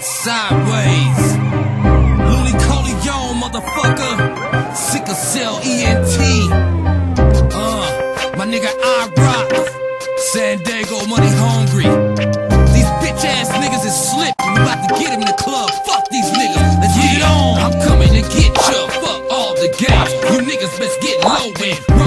Sideways. Luni Coleone, motherfucker. Sickle cell ENT. Uh, my nigga IRocc. San Diego money hungry. These bitch ass niggas is slipping. We about to get him in the club. Fuck these niggas. Let's get it on. I'm coming to get ya. Fuck all the games. You niggas best get low and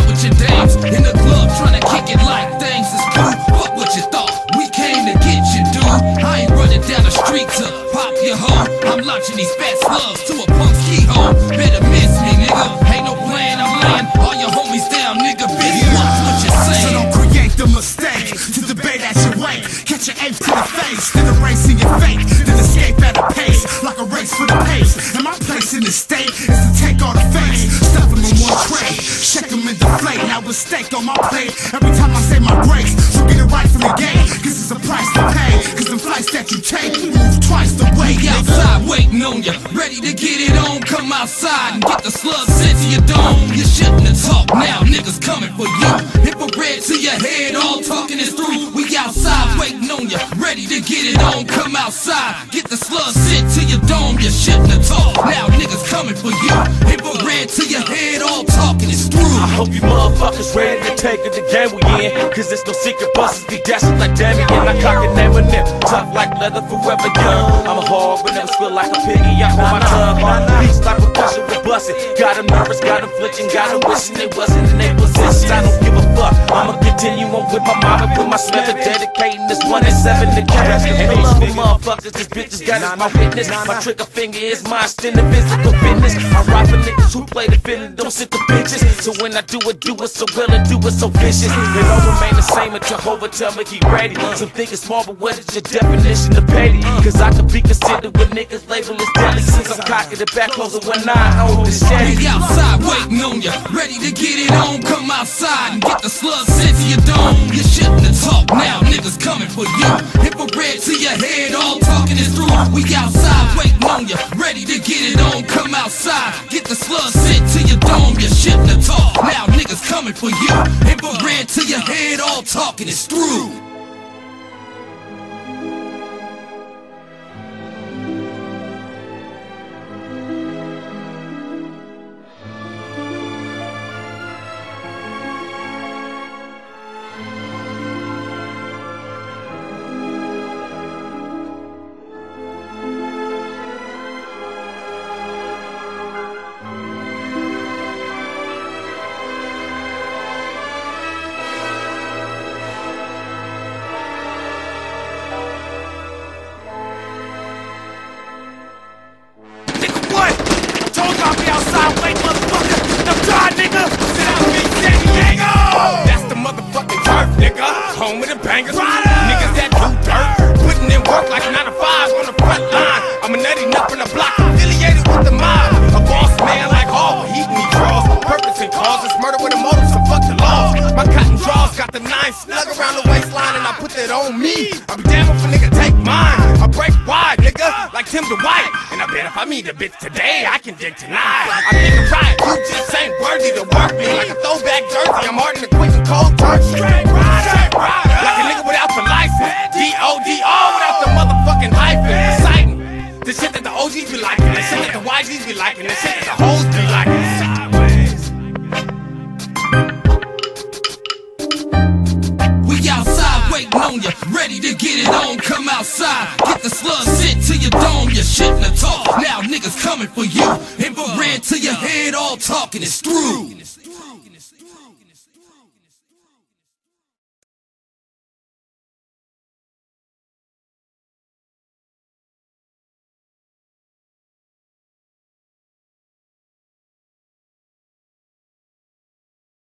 running down the street to pop your hoe. I'm launching these fat slugs to a punk's keyhole. Better miss me, nigga. Ain't no plan, I'm laying all your homies down, nigga. Bitch, watch what you So don't create the mistake to debate at your weight. Catch your aim to the face, then erasing your fate, then escape at a pace, like a race for the pace. And my place in the state is to take all the fakes, stuff them in one tray, shake them in the plate. Now a steak on my plate every time I say my grace. Waiting on ya, ready to get it on. Come outside and get the slug sent to your dome. You shouldn't have talked now, niggas coming for you. Infrared to your head, all talking is through. We outside waiting on ya, ready to get it on. Come outside, get the slug sent to your dome. You shouldn't have talked now, niggas coming for you. Infrared to your head, all. I hope you motherfuckers ready to take it the game we in. Cause there's no secret bosses be dashing like Damien. I cock it never nip. Tough like leather, forever young. I'm a hog, but never spill like a piggy. I hold my tongue on beats like percussion with busting. Got them nervous, got them flinching, got them wishing they wasn't in their position. I don't give a fuck. I'ma continue on with my and with my method. Dedicating this one and seven to cash. And me, motherfuckers. This bitches got is my witness. My trigger finger is my extended physical fitness. Play the villain, don't sit the bitches. So when I do it, do it so well and do it so vicious. It all remain the same until Jehovah tell me he ready. Some think it's small, but what is your definition of petty? Cause I could be considered what niggas label as deadly. Since I'm cocking the back closing eye, I hold the steady. We outside waiting on ya, ready to get it on. Come outside and get the slug sent to your dome. You shouldn't have talked now, niggas coming for you. Infrared to your head, all is through. We outside waiting on ya, ready to get it on. Come outside, get the slug sent to your dome. You shouldn't have talked now, niggas coming for you. Infrared to your head, all talking is through. Nigga. Home with the bangers. Niggas that do dirt. Putting in work like 9 to 5 on the front line. I'm a nutty nut from the block, affiliated with the mob. A boss man like all heat me draws. Purpose and causes murder with a motive, so fuck the laws. My cotton draws got the nine snug around the waistline, and I put that on me. I be damn if a nigga take mine. I break wide, nigga, like Tim White. And I bet if I meet a bitch today, I can dig tonight. I think I'm right, you just ain't worthy to work me. Like a throwback jersey, I'm hard to quick and cold turkey. OGs be liking, the shit that the YGs be liking, the shit that the hoes be liking. Sideways. We outside waiting on ya, ready to get it on. Come outside, get the slug sent to your dome. You shouldn't have talked. Now niggas coming for you. Infrared to your head, all talking is through.